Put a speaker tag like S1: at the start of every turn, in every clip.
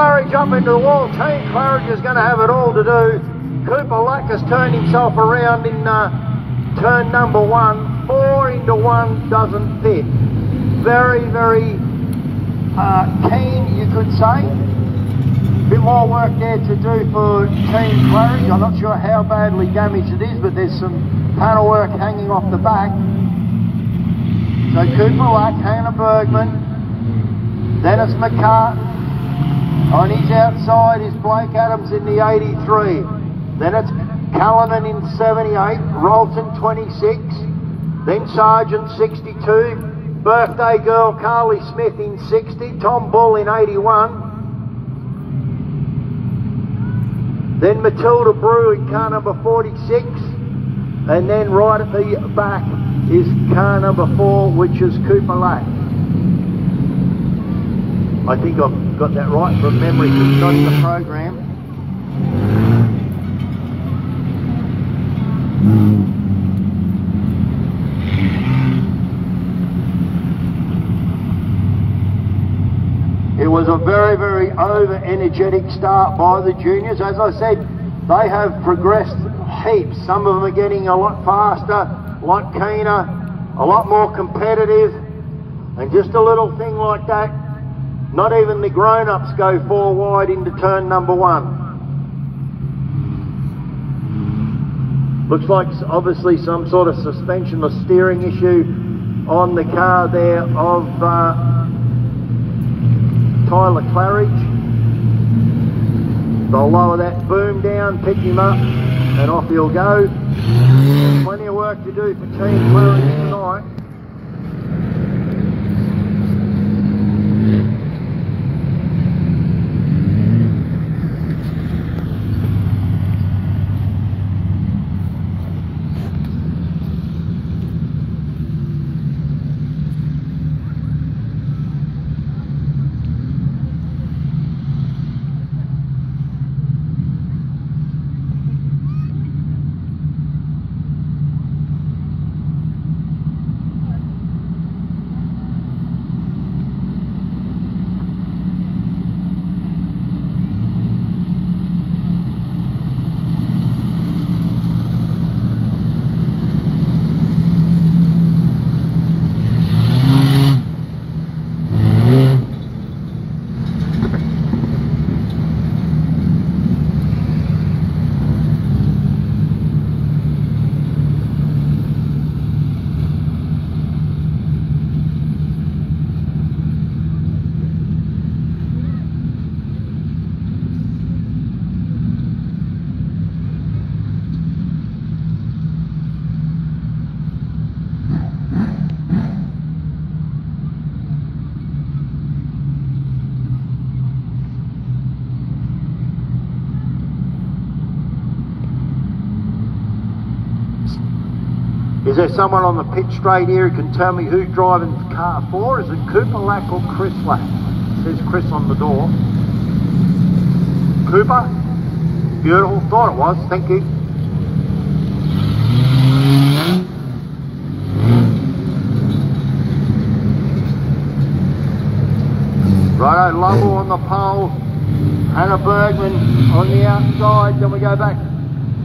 S1: Claridge up into the wall. Team Claridge is going to have it all to do. Cooper Lack has turned himself around in uh, turn number one. Four into one doesn't fit. Very, very uh, keen, you could say. Bit more work there to do for Team Claridge. I'm not sure how badly damaged it is, but there's some panel work hanging off the back. So Cooper Lack, Hannah Bergman, Dennis McCartan. On his outside is Blake Adams in the 83. Then it's Cullinan in 78, Rolton 26, then Sergeant 62, birthday girl Carly Smith in 60, Tom Bull in 81, then Matilda Brew in car number 46, and then right at the back is car number 4, which is Cooper Lack. I think I've got that right from memory because it's the program. It was a very, very over-energetic start by the juniors. As I said, they have progressed heaps. Some of them are getting a lot faster, a lot keener, a lot more competitive. And just a little thing like that, not even the grown-ups go four wide into turn number one. Looks like obviously some sort of suspension or steering issue on the car there of uh, Tyler Claridge. They'll lower that boom down, pick him up, and off he'll go. Plenty of work to do for Team Claridge tonight. Is there someone on the pit straight here who can tell me who's driving car four? Is it Cooper Lack or Chris Lack? Says Chris on the door. Cooper? Beautiful. Thought it was. Thank you. Righto, Lovell on the pole. Hannah Bergman on the outside. Then we go back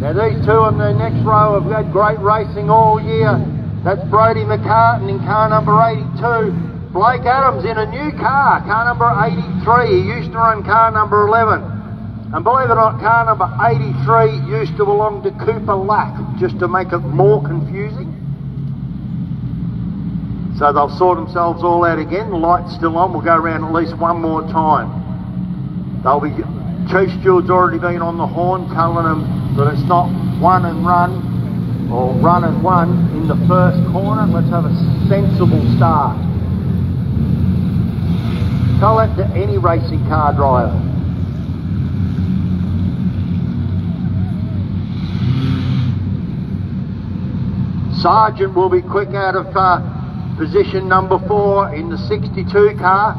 S1: now these two on the next row have had great racing all year. That's Brody McCartan in car number 82. Blake Adams in a new car, car number 83. He used to run car number 11. And believe it or not, car number 83 used to belong to Cooper Lack, just to make it more confusing. So they'll sort themselves all out again. The light's still on. We'll go around at least one more time. They'll be Chief Steward's already been on the horn telling them that it's not one and run or run and one in the first corner. Let's have a sensible start. Tell that to any racing car driver. Sergeant will be quick out of uh, position number four in the 62 car.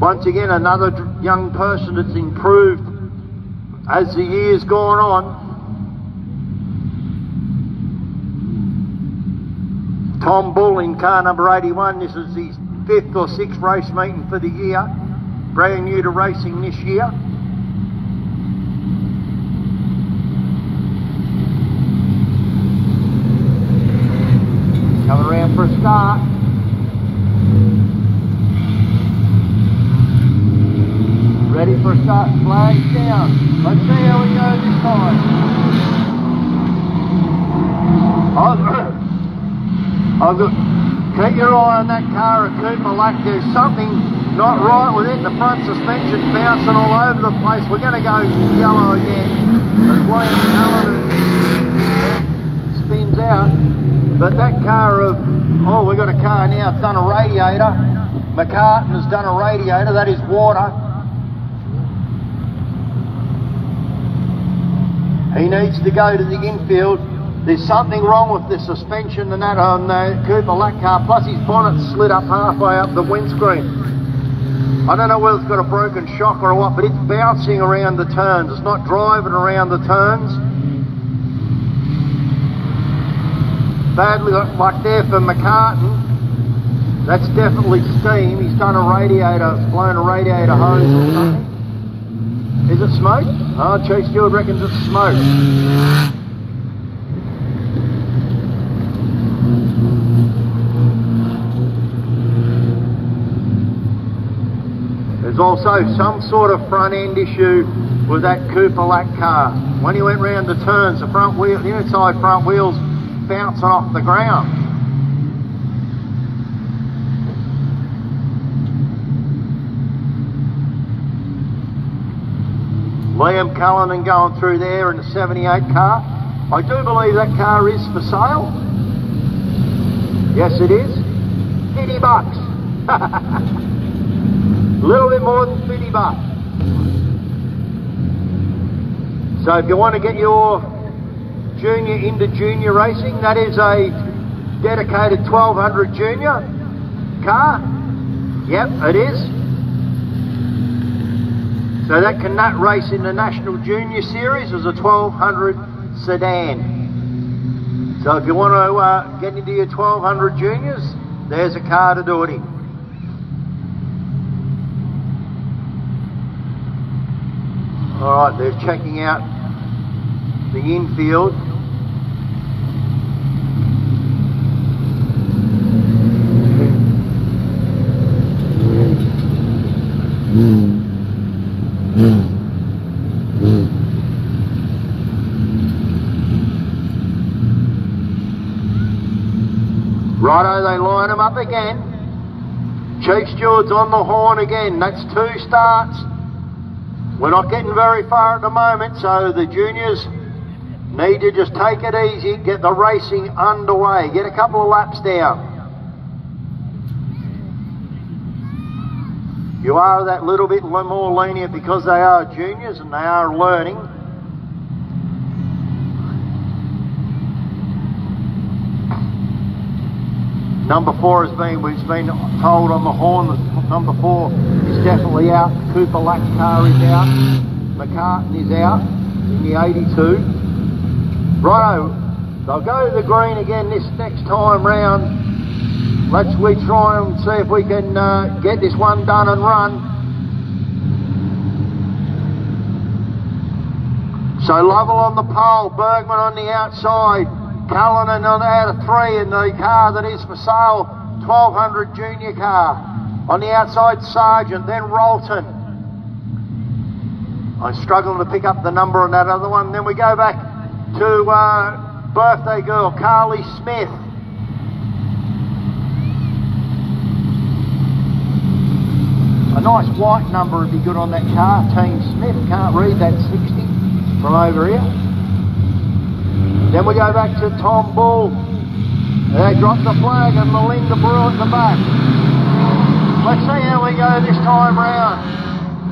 S1: Once again, another young person that's improved as the years gone on. Tom Bull in car number 81. This is his fifth or sixth race meeting for the year. brand new to racing this year. Coming around for a start. Ready for a start, flags down. Let's see how we go this time. I've, got, keep your eye on that car at Cooper Lack. There's something not right with it. The front suspension bouncing all over the place. We're going to go yellow again. Spins out. But that car of, oh, we've got a car now, it's done a radiator. McCartan has done a radiator, that is water. He needs to go to the infield. There's something wrong with the suspension and that on the Cooper Lack car, plus his bonnet slid up halfway up the windscreen. I don't know whether it's got a broken shock or what, but it's bouncing around the turns. It's not driving around the turns. badly like there for McCartan. That's definitely steam. He's done a radiator, blown a radiator hose or something. Is it smoke? Oh, Chief Steward reckons it's smoke. There's also some sort of front end issue with that Cooper Lack car. When he went round the turns, the front wheel, the inside front wheels bouncing off the ground. Liam Cullinan going through there in the 78 car. I do believe that car is for sale. Yes, it is. 50 bucks. A little bit more than 50 bucks. So if you want to get your junior into junior racing. That is a dedicated 1200 junior car. Yep, it is. So that can nut race in the National Junior Series as a 1200 sedan. So if you want to uh, get into your 1200 juniors, there's a car to do it in. Alright, they're checking out the infield. Righto, they line them up again. Chief Steward's on the horn again. That's two starts. We're not getting very far at the moment, so the juniors need to just take it easy, get the racing underway, get a couple of laps down. You are that little bit more lenient because they are juniors and they are learning. Number four has been, we've been told on the horn that number four is definitely out. Cooper Lack car is out. McCartan is out in the 82. Righto, they'll go to the green again this next time round let's we try and see if we can uh, get this one done and run. So Lovell on the pole, Bergman on the outside, Cullinan on out of three in the car that is for sale, 1200 junior car. On the outside, Sargent, then Rolton. I'm struggling to pick up the number on that other one. Then we go back to uh, birthday girl, Carly Smith. A nice white number would be good on that car. Team Smith, can't read that 60 from over here. Then we go back to Tom Bull. They drop the flag and Matilda Brew at the back. Let's see how we go this time round.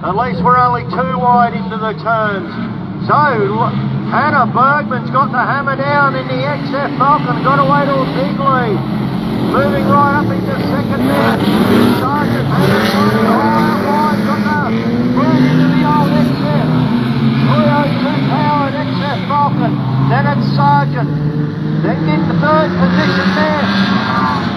S1: At least we're only two wide into the turns. So, Hannah Bergman's got the hammer down in the XF Falcon, got away to a big lead. Moving right up into second there. Hayden running high wide from the bridge into the old XF. 302 powered XF Falcon. Lieutenant Sergeant. They get the third position there.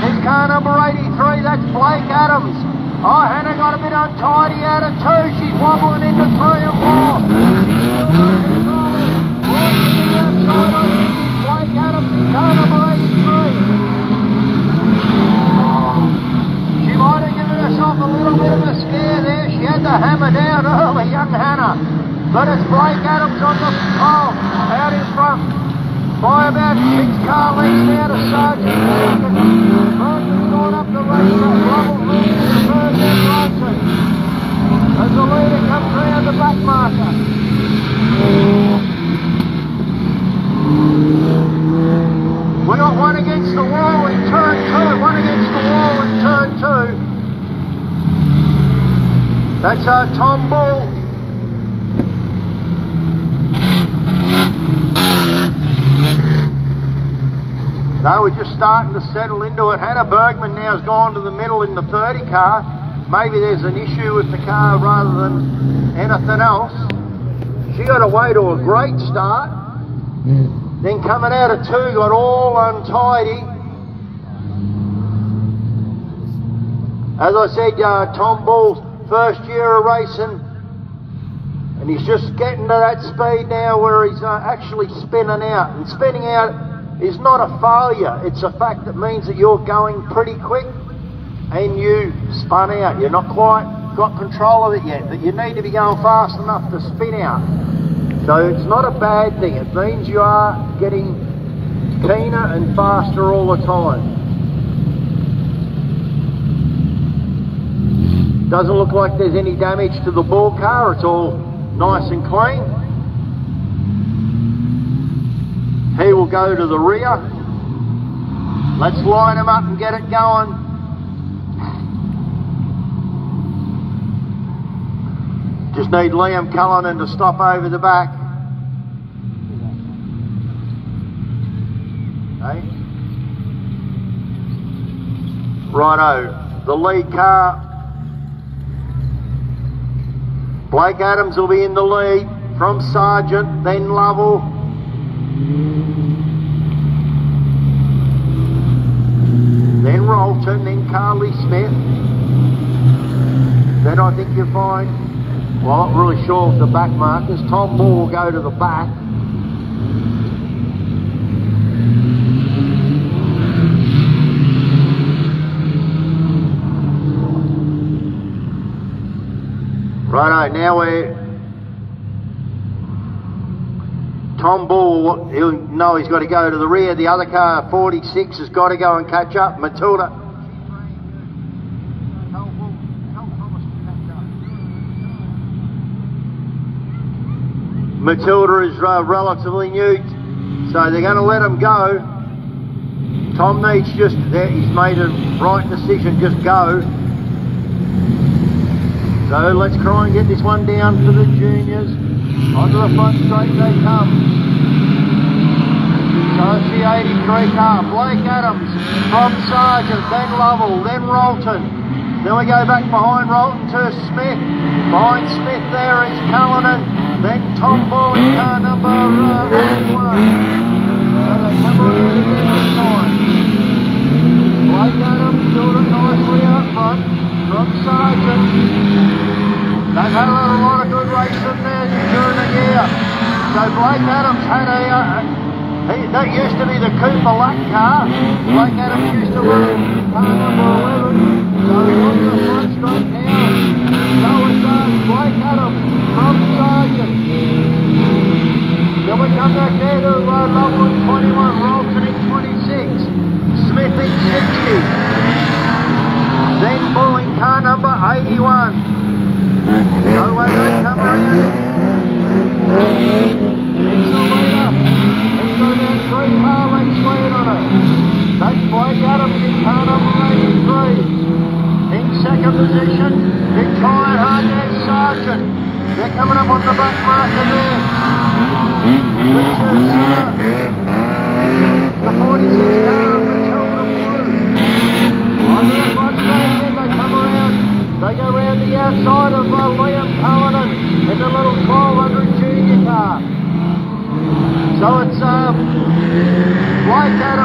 S1: In car number 83, that's Blake Adams. Oh, Hannah got a bit untidy out of two. She's wobbling into three and four. Bergman's up the to the. We one against the wall turn two, one against the wall turn two. That's our Tom Bull. No, we're just starting to settle into it. Hannah Bergman now has gone to the middle in the 30 car. Maybe there's an issue with the car rather than anything else. She got away to a great start. Then coming out of two, got all untidy. As I said, uh, Tom Bull's first year of racing, and he's just getting to that speed now where he's uh, actually spinning out. And spinning out is not a failure, it's a fact that means that you're going pretty quick and you spun out. You're not quite got control of it yet, but you need to be going fast enough to spin out. So it's not a bad thing. It means you are getting keener and faster all the time. Doesn't look like there's any damage to the ball car. It's all nice and clean. He will go to the rear. Let's line him up and get it going. Just need Liam Cullinan to stop over the back. Okay. Righto, the lead car. Blake Adams will be in the lead from Sergeant, then Lovell, then Rolton, then Carly Smith. Then I think you find, well, not really sure of the back markers. Tom Moore will go to the back. Righto, now we're Tom Ball, he'll know he's got to go to the rear. The other car, 46, has got to go and catch up. Matilda. Matilda is uh, relatively new, so they're going to let him go. Tom needs just, he's made a right decision, just go. So let's try and get this one down for the juniors. Onto the front straight they come. It's the 83 car. Blake Adams from Sargent, then Lovell, then Rolton. Then we go back behind Rolton to Smith. Behind Smith there is Cullinan. Then Tom Ball in car number uh, 81. So. Blake Adams doing nicely out front from Sargent. They've had a lot of racing there during the year. So Blake Adams had a, uh, he, that used to be the Cooper Lack car. Blake Adams used to run car number 11. So on the front straight now. So it's uh, Blake Adams from Sargent. Then we come back there to uh, Loveland 21, Rolton in 26, Smith in 60. Then pulling car number 81. They're coming up on the back marker there. Which is uh, the 46 car of Matilda Brew. On the front stage, they come around. They go round the outside of uh, Liam Cullinan in the little 1200 junior car. So it's um, Blake